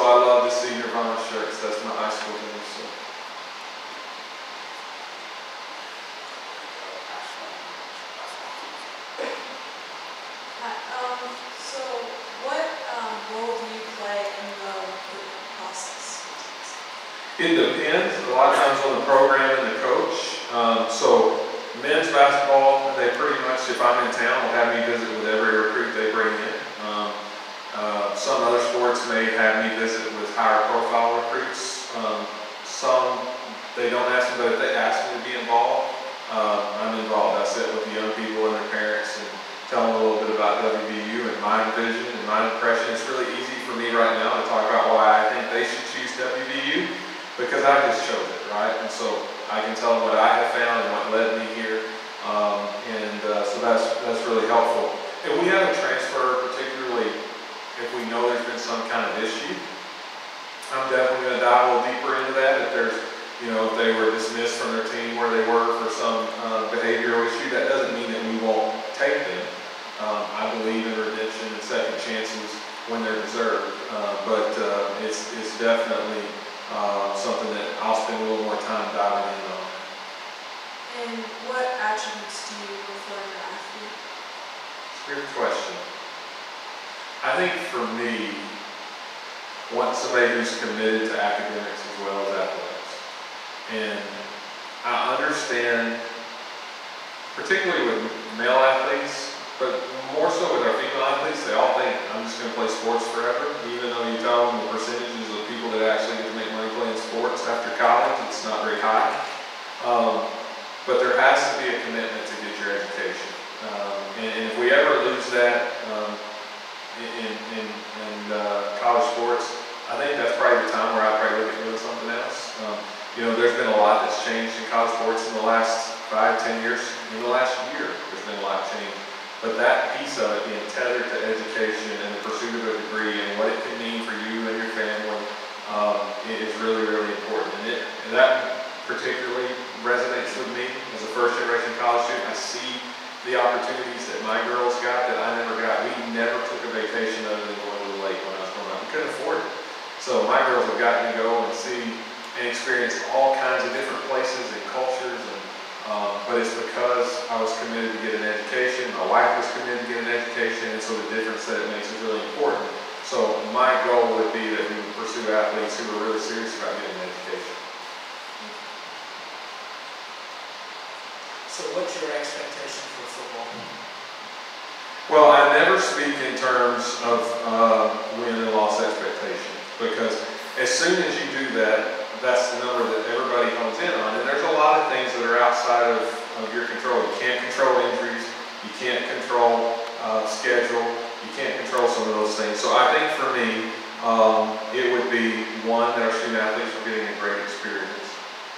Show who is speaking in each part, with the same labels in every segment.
Speaker 1: also, I love to see Nirvana shirts, that's my high school team, so.
Speaker 2: Hi, um, so what, um, role do you play in the recruitment process?
Speaker 1: It depends, a lot of times on the program and the coach. Um, so men's basketball, they pretty much, if I'm in town, will have me visit with every recruit they bring in. Um, uh, some other sports may have me visit with higher profile recruits. Um, some, they don't ask me, but if they ask me to be involved, uh, I'm involved. I sit with the young people and their parents and tell them a little bit about WVU and my vision and my impression. It's really easy for me right now to talk about why I think they should choose WVU because I just chose it, right? And so I can tell them what I have found and what led me here. Um, and uh, so that's, that's really helpful. If we have a transfer, if we know there's been some kind of issue, I'm definitely going to dive a little deeper into that. If there's, you know, if they were dismissed from their team where they were for some uh, behavioral issue, that doesn't mean that we won't take them. Um, I believe in redemption and second chances when they're deserved, uh, but uh, it's, it's definitely uh, something that I'll spend a little more time diving in on.
Speaker 2: And what attributes do you look for in an athlete?
Speaker 1: It's a good question. I think for me, want somebody who's committed to academics as well as athletics. And I understand, particularly with male athletes, but more so with our female athletes, they all think I'm just going to play sports forever, even though you tell them the percentages of people that actually get to make money playing sports after college, it's not very high. Um, but there has to be a commitment to get your education. Um, and, and if we ever lose that um, in, in, in uh, college sports, I think that's probably the time where I probably look at doing something else. Um, you know, there's been a lot that's changed in college sports in the last five, ten years. In the last year, there's been a lot changed. But that piece of it, being tethered to education and the pursuit of a degree and what it can mean for you and your family, um, is really, really important. And, it, and that particularly resonates with me as a first generation college student. I see the opportunities that my girls got that I never got. We never other than going to the lake when I was growing up. We couldn't afford it. So my girls have gotten to go and see and experience all kinds of different places and cultures. And, um, but it's because I was committed to get an education. My wife was committed to get an education. And so the difference that it makes is really important. So my goal would be that we would pursue athletes who are really serious about getting an education.
Speaker 3: So what's your expectation for football?
Speaker 1: Well, I never speak in terms of uh, win and loss expectation because as soon as you do that, that's the number that everybody hones in on. And there's a lot of things that are outside of, of your control. You can't control injuries. You can't control uh, schedule. You can't control some of those things. So I think for me, um, it would be one, that our student athletes are getting a great experience.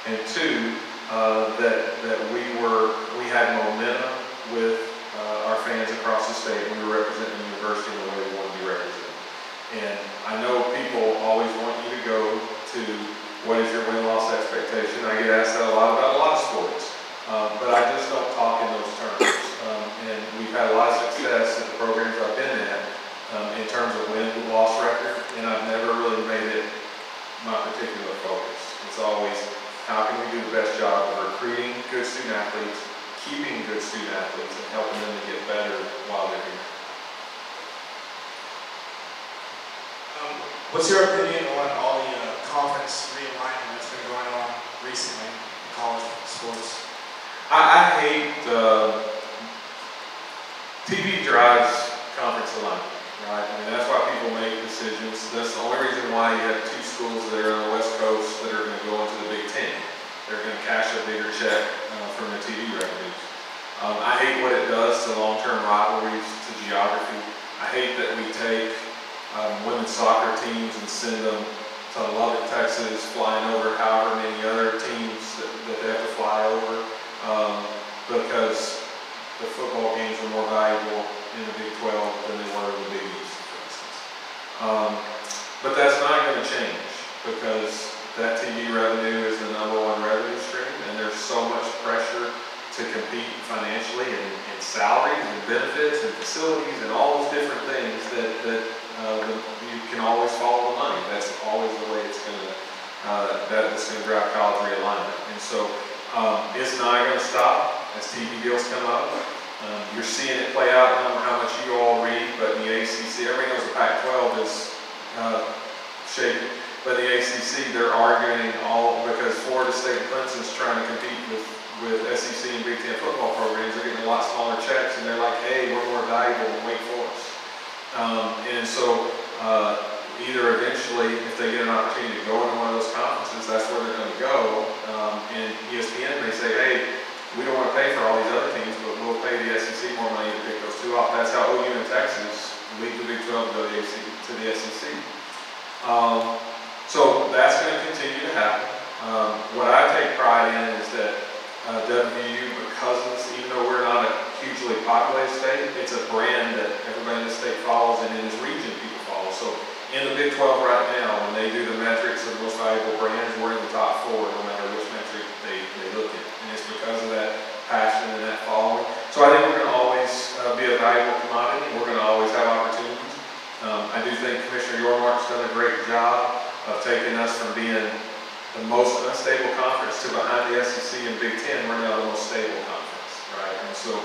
Speaker 1: And two, uh, that, that we were, we had momentum with uh, our fans across the state. We were representing the university in the way we want to be represented. And I know people always want you to go to what is your win-loss expectation. I get asked that a lot about a lot of sports. Uh, but I just don't talk in those terms. Um, and we've had a lot of success at the programs I've been at um, in terms of win-loss record. And I've never really made it my particular focus. It's always how can we do the best job of recruiting good student athletes, keeping good student athletes, and helping them to get better while they're here.
Speaker 3: Um, what's your opinion on all the uh, conference realignment that's been going on recently in college sports?
Speaker 1: I, I hate uh, TV drives conference alignment, right? I mean, that's why people make decisions. That's the only reason why you have two schools that are on the West Coast that are going to go into the Big Ten. They're going to cash a bigger check uh, from the TV revenues. Um, I hate what it does to long-term rivalries, to geography. I hate that we take um, women's soccer teams and send them to Lubbock, Texas, flying over however many other teams that, that they have to fly over um, because the football games are more valuable in the Big 12 than they were in the Big East, for instance. Um, but that's not going to change because that TV revenue is the number one revenue stream, and there's so much pressure to compete financially and, and salaries and benefits and facilities and all those different things that, that uh, you can always follow the money. That's always the way it's going to, uh, that, that's gonna drive college realignment. And so, um, it's not gonna stop as TV deals come up. Um, you're seeing it play out, I don't know how much you all read, but in the ACC, everybody knows the Pac-12 is, uh, shaking. But the ACC, they're arguing all, because Florida State and Clemson's trying to compete with, with SEC and Big Ten football programs, they're getting a lot smaller checks, and they're like, hey, we're more valuable than Wake Forest. Um, and so, uh, either eventually, if they get an opportunity to go into one of those conferences, that's where they're gonna go. Um, and ESPN may say, hey, we don't wanna pay for all these other teams, but we'll pay the SEC more money to pick those two off. That's how OU and Texas lead the Big Twelve to the AC, to the SEC. Um, so that's gonna continue to happen. Um, what I take pride in is that, uh, WVU, because of this, even though we're not a hugely populated state, it's a brand that everybody in the state follows and in this region people follow. So in the Big Twelve right now, when they do the metrics of most valuable brands, we're in the top four, no matter which metric they, they look at. And it's because of that passion and that following. So I think we're gonna always, uh, be a valuable commodity, we're gonna always have opportunities. Um, I do think Commissioner Yormark's done a great job of taking us from being the most unstable conference to behind the SEC and Big Ten, we're now the most stable conference, right? And so,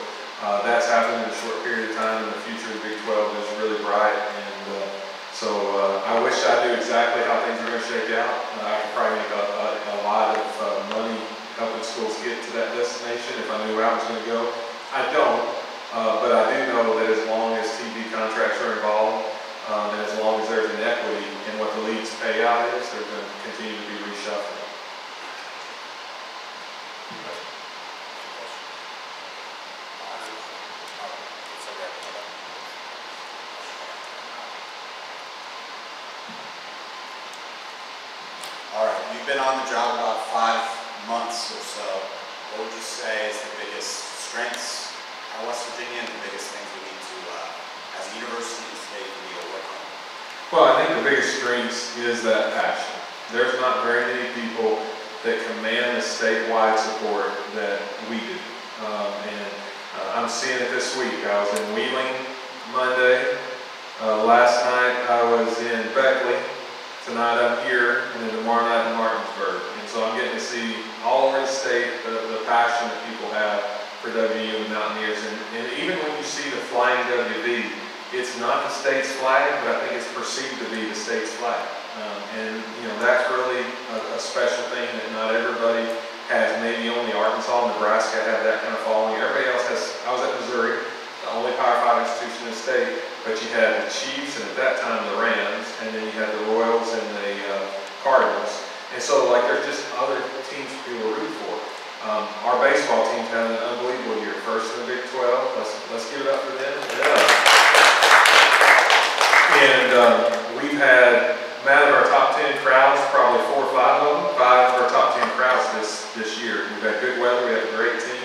Speaker 1: uh, that's happened in a short period of time, and the future of Big Twelve is really bright, and, uh, so, uh, I wish I knew exactly how things are gonna shake out. Uh, I could probably make a, a, a lot of, uh, money helping schools get to that destination if I knew where I was gonna go. I don't, uh, but I do know that as long as TV contracts are involved, um, and as long as there's an equity in what the league's payout is, they're gonna continue to be reshuffled.
Speaker 4: All right, you've been on the job about five so. What would you say is the biggest strengths at West Virginia and the biggest things we need to, uh, as a university and state, we need to work?
Speaker 1: Well, I think the biggest strength is that passion. There's not very many people that command the statewide support that we do. Um, and uh, I'm seeing it this week. I was in Wheeling Monday. Uh, last night I was in Beckley. Tonight I'm here, and then tomorrow night in Martinsburg. And so I'm getting to see all over the state the, the passion that people have for WU and Mountaineers. And, and even when you see the flying WV, it's not the state's flag, but I think it's perceived to be the state's flag. Um, and, you know, that's really a, a special thing that not everybody has. Maybe only Arkansas, and Nebraska have that kind of following. Everybody else has, I was at Missouri, the only Power Five institution in the state, but you had the Chiefs and at that time the Rams, and then you had the Royals and the uh, Cardinals. And so, like, there's just other teams people root for. Um, our baseball team's had an unbelievable year. First in the Big 12. Let's, let's give it up for them. Yeah. And um, we've had, out of our top 10 crowds, probably four or five of them, five of our top 10 crowds this, this year. We've had good weather, we had a great team.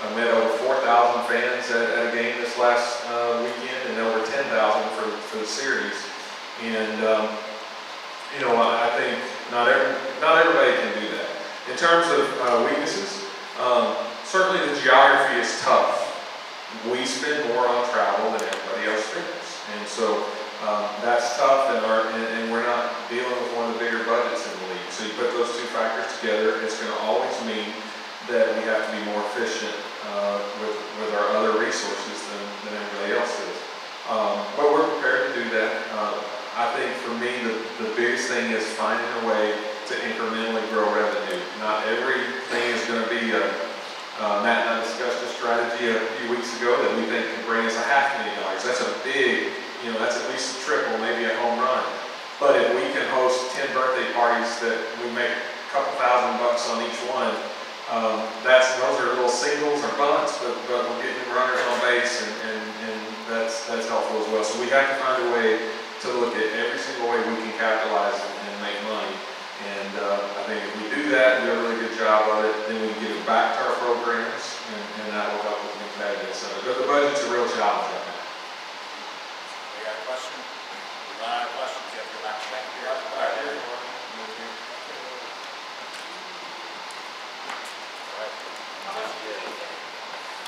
Speaker 1: I met over 4,000 fans at, at a game this last uh, weekend and over 10,000 for, for the series. And, um, you know, I, I think not every, not everybody can do that. In terms of uh, weaknesses, um, certainly the geography is tough. We spend more on travel than everybody else spends. And so um, that's tough and, our, and, and we're not dealing with one of the bigger budgets in the league. So you put those two factors together, it's going to always mean that we have to be more efficient uh, with, with our other resources than, than everybody else is. Um, but we're prepared to do that. Uh, I think for me, the, the biggest thing finding a way to incrementally grow revenue. Not everything is going to be a, uh, Matt and I discussed a strategy a few weeks ago that we think can bring us a half million dollars. That's a big, you know, that's at least a triple, maybe a home run. But if we can host 10 birthday parties that we make a couple thousand bucks on each one, um, that's, those are little singles or bunts, but, but we're getting runners on base and, and, and that's, that's helpful as well. So we have to find a way to look at every single way we can capitalize and, and make money. And uh, I think if we do that, do a really good job of it, then we can give it back programs and, and that will help with the competitive center. But the budget's a real challenge right now.
Speaker 4: We got a question? We run out of questions, you have to go back back here. Back here.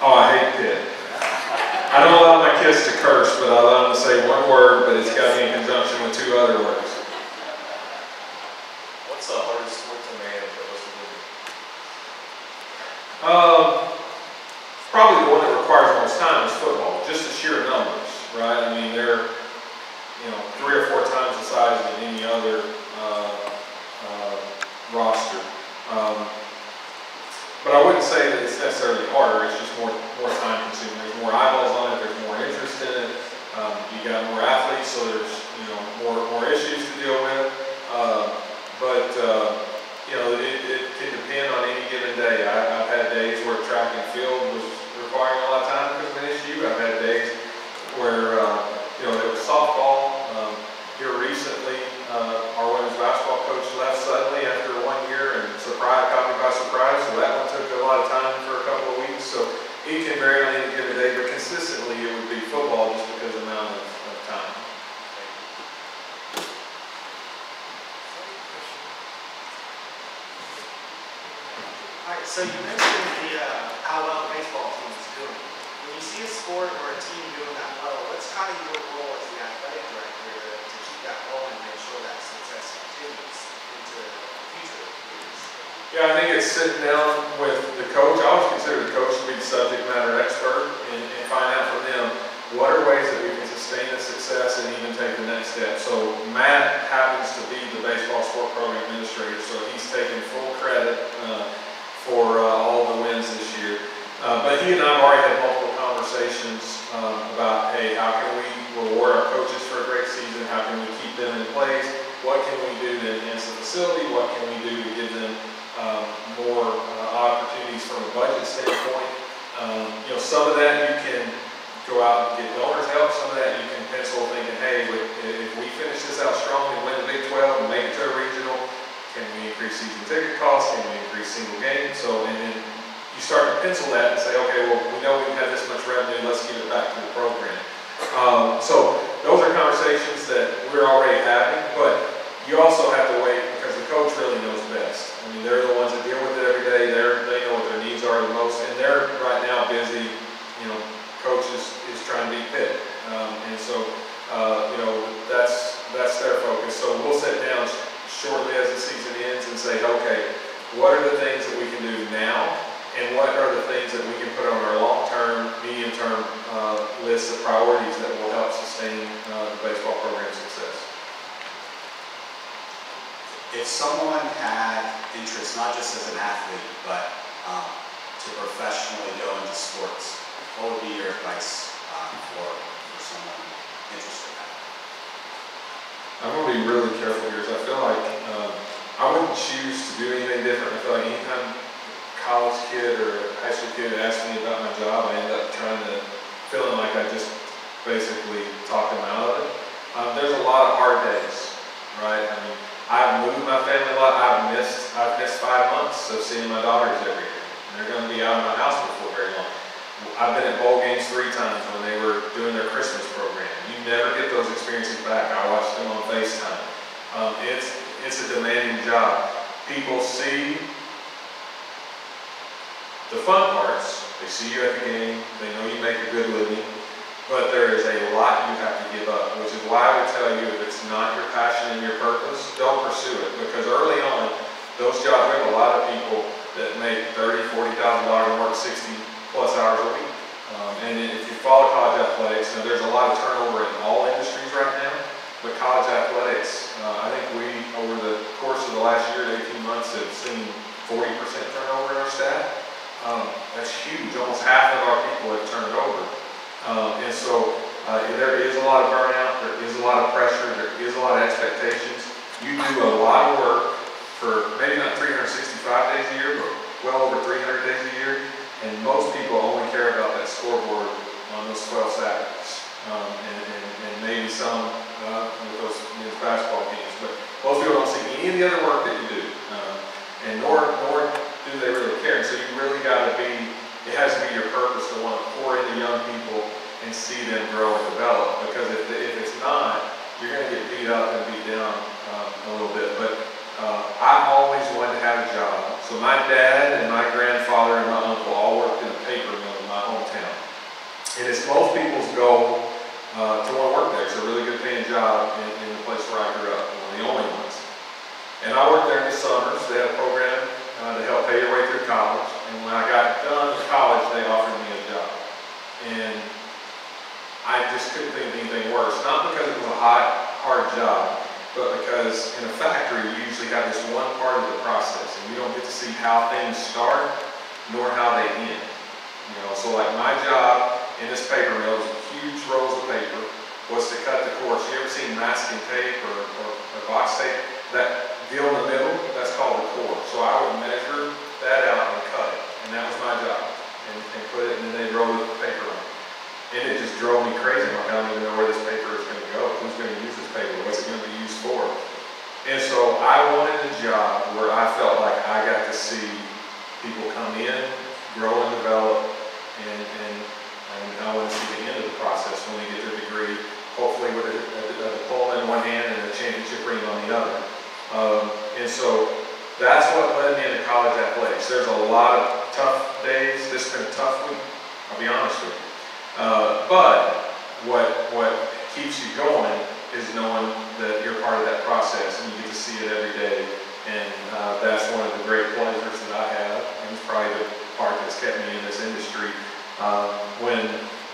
Speaker 1: Oh, I hate Pitt. I don't allow my kids to curse, but I allow them to say one word, but it's got to be in conjunction with two other words. Some of that you can go out and get donors help. Some of that you can pencil thinking, hey, if we finish this out strong and win the Big 12 and make it to a regional, can we increase season ticket costs? Can we increase single game? So, and then you start to pencil that and say, okay, well, we know we have this much revenue, let's give it back to the program. Um, so those are conversations that we're already having, but you also have to wait because the coach really knows best. I mean, they're the ones that deal with it every day, they're, they know what their needs are the most, and they're right now busy, you know, coach is, is trying to be fit. Um, and so, uh, you know, that's, that's their focus. So we'll sit down shortly as the season ends and say, okay, what are the things that we can do now? And what are the things that we can put on our long-term, medium-term, uh, list of priorities that will help sustain, uh, the baseball program's success?
Speaker 4: If someone had interest, not just as an athlete, but um, to professionally go into sports, what would be your advice uh, for, for someone interested in that?
Speaker 1: I'm gonna be really careful here, because I feel like, um, I wouldn't choose to do anything different. I feel like anytime college kid or high school kid asks me about my job, I end up trying to, feeling like I just basically talk them out of it. Um, there's a lot of hard days, right? I mean, I've moved my family a lot, I've missed, I've missed five months of seeing my daughters every year. And they're gonna be out of my house before very long. I've been at bowl games three times when they were doing their Christmas program. You never get those experiences back. I watched them on FaceTime. Um, it's, it's a demanding job. People see the fun parts. They see you at the game. They know you make a good living. But there is a lot you have to give up, which is why I would tell you if it's not your passion and your purpose, don't pursue it. Because early on, those jobs, we have a lot of people that make thirty, forty thousand dollars and work sixty plus hours a week. Um, and if you follow college athletics, there's a lot of turnover in all industries right now, but college athletics, uh, I think we, over the course of the last year to eighteen months, have seen forty percent turnover in our staff. Um, that's huge, almost half of our people have turned over. Um, and so, uh, there is a lot of burnout, there is a lot of pressure, there is a lot of expectations. You do a lot of work for maybe not three hundred sixty-five days a year, but well over three hundred days a year. And most people only care about that scoreboard on those twelve Saturdays. Um, and, and, and maybe some, uh, with those, those basketball games, but most people don't see any of the other work that you do. Um, and nor, nor do they really care. And so you really gotta be, it has to be your purpose to want to pour into young people and see them grow and develop. Because if, if it's not, you're gonna get beat up and beat down, um, a little bit. But, uh, I always wanted to have a job. So my dad and my grandfather and my uncle all worked in a paper mill in my hometown. And it's most people's goal, uh, to want to work there. It's a really good paying job in, in the place where I grew up, one of the only ones. And I worked there in the summers. They had a program, uh, to help pay your way through college. And when I got done with college, they offered me a job. And I just couldn't think of anything worse. Not because it was a hot, hard job, but because in a factory, you usually have this one part of the process, and you don't get to see how things start, nor how they end. You know, so like my job in this paper mill, was huge rolls of paper, was to cut the course. You ever seen masking tape or, or, or box tape? That deal in the middle, that's called the core. So I would measure that out and cut it, and that was my job. And, and put it, and then they'd roll the paper on. And it just drove me crazy. I don't even know where this paper is gonna go. Who's gonna use this paper? What's it gonna be used for? And so I wanted a job where I felt like I got to see people come in, grow and develop, and, and, and I want to see the end of the process when they get their degree, hopefully with a, a, a diploma in one hand and a championship ring on the other. Um, and so that's what led me into college athletics. There's a lot of tough days. This has been a tough week, I'll be honest with you. Uh, but what, what keeps you going is knowing that you're part of that process and you get to see it every day. And uh, that's one of the great pleasures that I have, and it's probably the part that's kept me in this industry. Um, when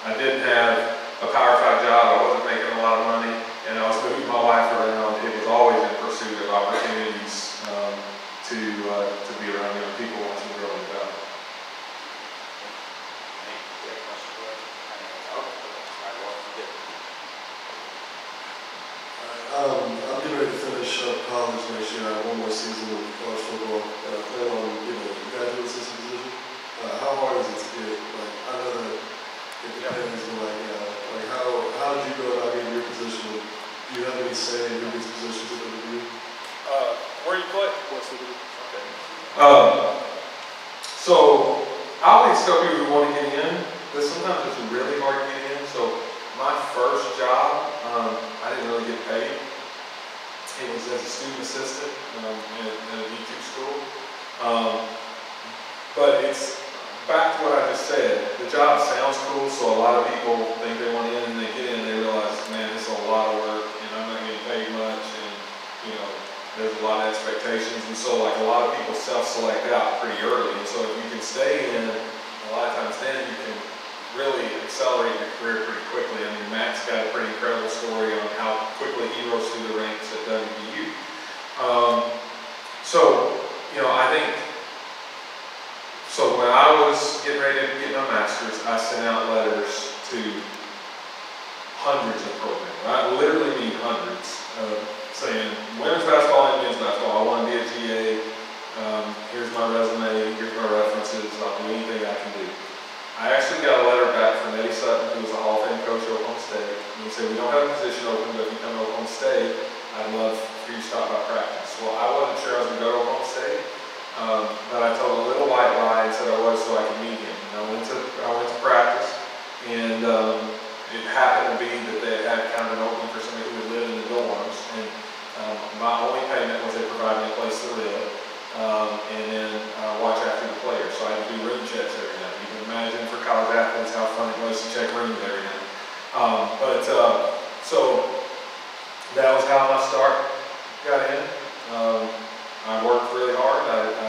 Speaker 1: I didn't have a Power Five job, I wasn't making a lot of money, and I was moving my wife around. It was always in pursuit of opportunities um, to uh, to be around young people once you grow and develop.
Speaker 4: Any great question for us? Oh, all right, well, you did.
Speaker 5: Um, I'm getting ready to finish up college next year. I have one more season of college football. And I plan on getting a graduate assistant position. Uh, how hard is it to get, like, I know that it depends on, like, uh, like, how, how did you go about getting your position? Do you have any say in who gets positions at WVU?
Speaker 1: Uh, where you play?
Speaker 5: What's the,
Speaker 1: Um, so I always tell people who want to get in, but sometimes it's really hard to get in. So my first job, um, I didn't really get paid. It was as a student assistant um, at, at a D2 school. Um, but it's back to what I just said. The job sounds cool, so a lot of people think they want in and they get in and they realize, man, it's a lot of work and I'm not getting paid much and, you know, there's a lot of expectations, and so like a lot of people self-select out pretty early, and so if you can stay in, a lot of times then you can really accelerate your career pretty quickly. I mean, Matt's got a pretty incredible story on how quickly he rose through the ranks at WVU. Um, so, you know, I think, so when I was getting ready to get my master's, I sent out letters to hundreds of programs. I literally mean hundreds, uh, saying, women's basketball and men's basketball, I want to be a GA. Um, here's my resume, here's my references, I'll do anything I can do. I actually got a letter back from Eddie Sutton, who was a Hall of Fame coach at Oklahoma State. And he said, we don't have a position open, but if you come to Oklahoma State, I'd love for you to stop by practice. Well, I wasn't sure I was going to go to Oklahoma State, um, but I told a little white lie and said I was so I could meet him. And I went to, I went to practice, and um, it happened to be that they had kind of an opening for somebody who would live in the dorms. And um, my only payment was they provided me a place to live, um, and then uh, watch after the players. So I had to do room checks every imagine for college athletes how fun it was to check rooms every night. Um, but uh, so that was how my start got in. Um, I worked really hard. I, I,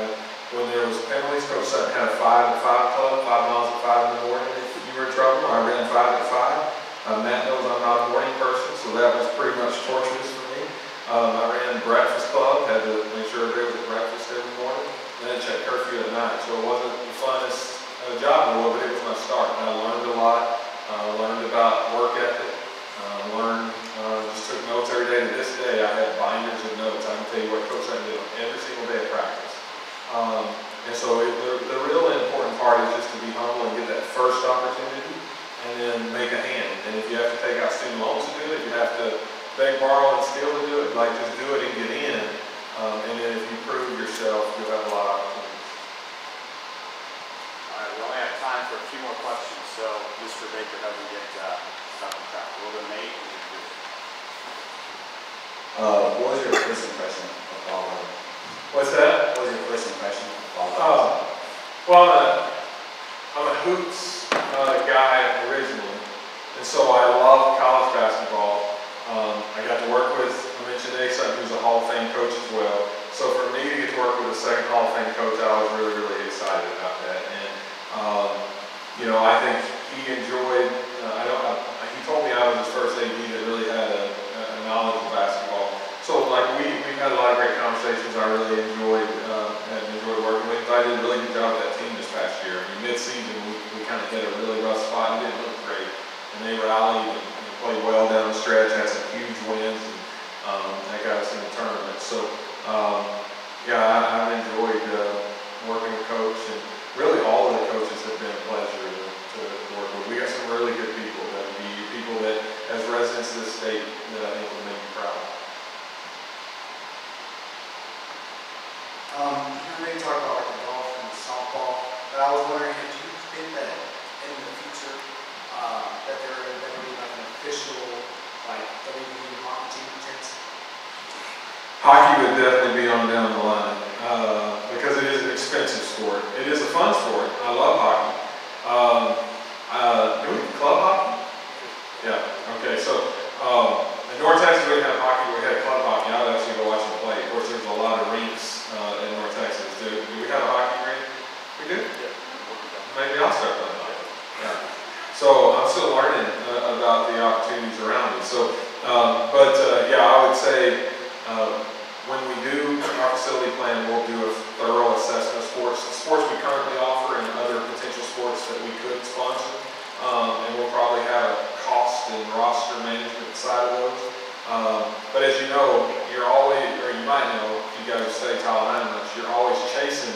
Speaker 1: when there was penalties, Coach Sutton had a five to five club, five miles at five in the morning. If you were in trouble, I ran five at five. Uh, Matt knows I'm not a morning person, so that was pretty much torturous for me. Um, I ran breakfast club, had to make sure everybody was at breakfast every morning, then check curfew at night. So it wasn't the funnest uh, job in the world, but it was my start. And I learned a lot. Uh, learned about work ethic. Uh, learned, uh, just took notes every day. To this day, I have binders of notes. I can tell you what Coach Sutton did every single day of practice. Um, and so it, the, the really important part is just to be humble and get that first opportunity and then make a hand. And if you have to take out student loans to do it, you have to beg, borrow, and steal to do it, like just do it and get in. Um, and then if you prove yourself, you'll have a lot of
Speaker 4: we only have time for a few more questions, so Mr. Baker doesn't get uh, stuck on track. We'll go to Nate. and then
Speaker 6: Uh, what was your first impression of Paul Harden?
Speaker 1: What's that?
Speaker 6: What was your first impression of Paul Harden?
Speaker 1: Uh, well, I'm a hoops uh, guy originally, and so I love college basketball. Um, I got to work with, I mentioned Eddie Sutton, who's a Hall of Fame coach as well. So for me to get to work with a second Hall of Fame coach, I was really, really excited about that. And, um, you know, I think he enjoyed, uh, I don't, I, he told me I was his first AD that really had a, a knowledge of basketball. So like we, we've had a lot of great conversations I really enjoyed, uh, and enjoyed working with. I did a really good job with that team this past year. I mean, mid-season, we, we kind of hit a really rough spot and didn't look great. And they rallied and, and played well down the stretch, had some huge wins, and, um, that got us in the tournament. So, um, yeah, I, I've enjoyed, uh, working with coach and really all of the coaches have been a pleasure to, to work with. We got some really good people that would be people that, as residents of this state, that I think would make you proud.
Speaker 3: Um, you maybe talk about like the golf and the softball, but I was wondering, do you think that in the future, uh, that there going to be like an official, like, WVU hockey team?
Speaker 1: Hockey would definitely be on down the line. uh, because it is an expensive sport. It is a fun sport. I love hockey. Um, uh, do we have club hockey? Yeah, okay, so, um, in North Texas, we have hockey, we have club hockey. I would actually go watch them play. Of course, there's a lot of rinks, uh, in North Texas. Do, do we have a hockey rink? We do? Maybe I'll start playing hockey. Yeah. So I'm still learning uh, about the opportunities around me. So, um, but uh, yeah, I would say uh, when we do our facility plan, we'll do a thorough assessment of sports, the sports we currently offer and other potential sports that we could sponsor. Um, and we'll probably have a cost and roster management side of those. Um, but as you know, you're always, or you might know, if you guys study Tallahassee much, you're always chasing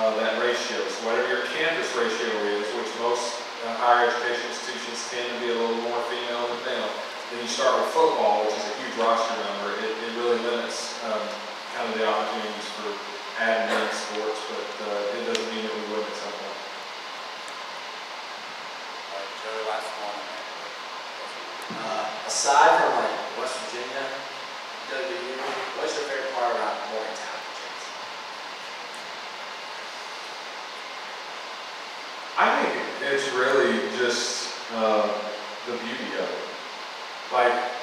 Speaker 1: uh, that ratio. So whatever your campus ratio is, which most uh, higher education institutions tend to be a little more female than male, then you start with football, which is a huge roster number. It, it really limits um, kind of the opportunities for adding in sports, but uh, it doesn't mean that we wouldn't at some point.
Speaker 4: All right, last one. Uh, aside from like West Virginia, WU, what's your favorite part about Morgantown? Chase?
Speaker 1: I think it's really just uh, the beauty of it. Like, I grew up,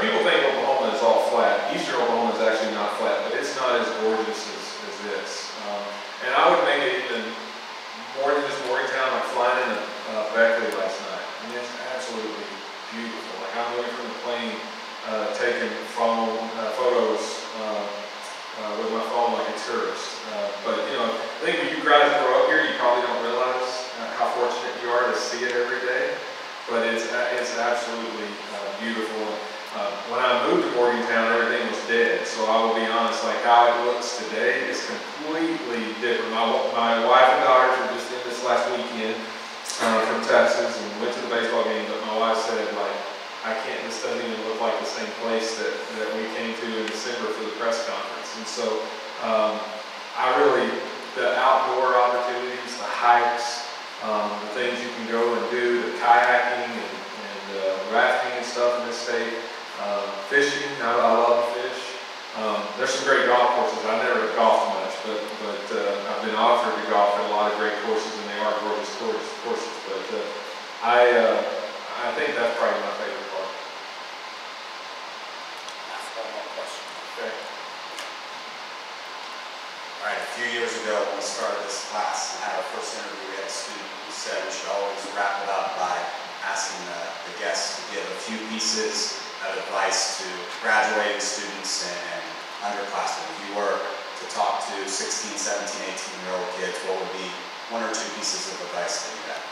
Speaker 1: people think Oklahoma is all flat. Eastern Oklahoma is actually not flat, but it's not as gorgeous as, as this. Um, and I would make it even more than just Morgantown, like flying into uh, Beckley last night. Mean, it's absolutely beautiful. Like, I'm looking from the plane, uh, taking phone, uh, photos, uh, uh, with my phone like a tourist. Uh, but, you know, I think when you guys grow up here, you probably don't realize uh, how fortunate you are to see it every day. But it's, a- it's absolutely uh, beautiful. Uh, when I moved to Morgantown, everything was dead. So I will be honest, like how it looks today is completely different. My, wa- my wife and daughters were just in this last weekend uh, from Texas and went to the baseball game. But my wife said, like, I can't, this like the same place that, that we came to in December for the press conference. And so um, I really, the outdoor opportunities, the hikes, um, the things you can go and do, the kayaking and, and uh, rafting and stuff in this state, um, fishing, I, I love fish. Um, there's some great golf courses. I never golfed much, but but uh, I've been offered to golf at a lot of great courses, and they are gorgeous courses. courses. But uh, I uh, I think that's probably my favorite part.
Speaker 4: Ask one more question.
Speaker 1: Okay.
Speaker 4: All right, a few years ago, when we started this class and had our first interview, we had a student who said we should always wrap it up by asking the, the guests to give a few pieces of advice to graduating students and, and underclassmen. If you were to talk to 16, 17, 18 year old kids, what would be one or two pieces of advice that you have?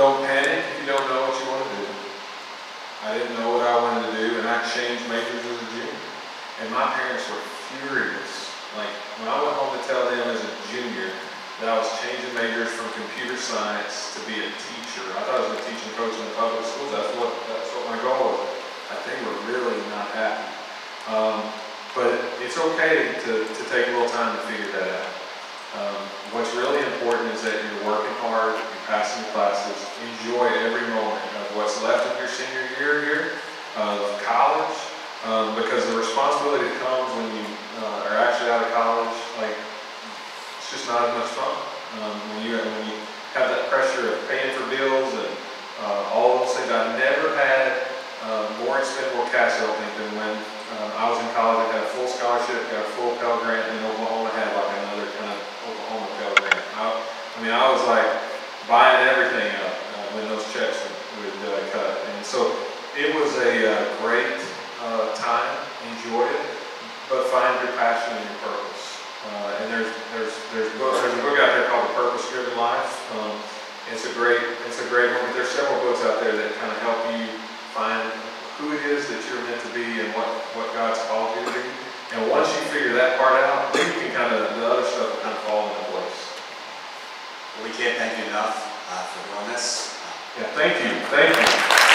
Speaker 1: Don't panic if you don't know what you want to do. I didn't know what I wanted to do, and I changed majors as a junior. And my parents were furious. Like, when I went home to tell them as a junior that I was changing majors from computer science to be a teacher, I thought I was going to teach and coach in the public schools. That's what, that's what my goal was. I think were really not happy. Um, but it's okay to, to take a little time to figure that out. Um, what's really important is that you're working hard, you're passing classes, enjoy every moment of what's left of your senior year here, of college, um, because the responsibility that comes when you uh, are actually out of college, like, it's just not as much fun. Um, when you when you have that pressure of paying for bills and uh, all those things, I never had uh, more expendable cash, I don't think, than when um, I was in college. I had a full scholarship, got a full Pell Grant, and Oklahoma had like another kind of Oklahoma Pell Grant. I, I mean, I was like buying everything up uh, when those checks would, would uh, cut. And so it was a uh, great uh, time, enjoy it, but find your passion and your purpose. Uh, and there's there's there's, there's a book out there called The Purpose Driven Life. Um, it's a great it's a great one, but there's several books out there that kind of help you find who it is that you're meant to be and what what God's called you to be. And once you figure that part out, then you can kind of the other stuff will kind of fall into place.
Speaker 4: We can't thank you enough uh, for doing this.
Speaker 1: Yeah, thank you, thank you.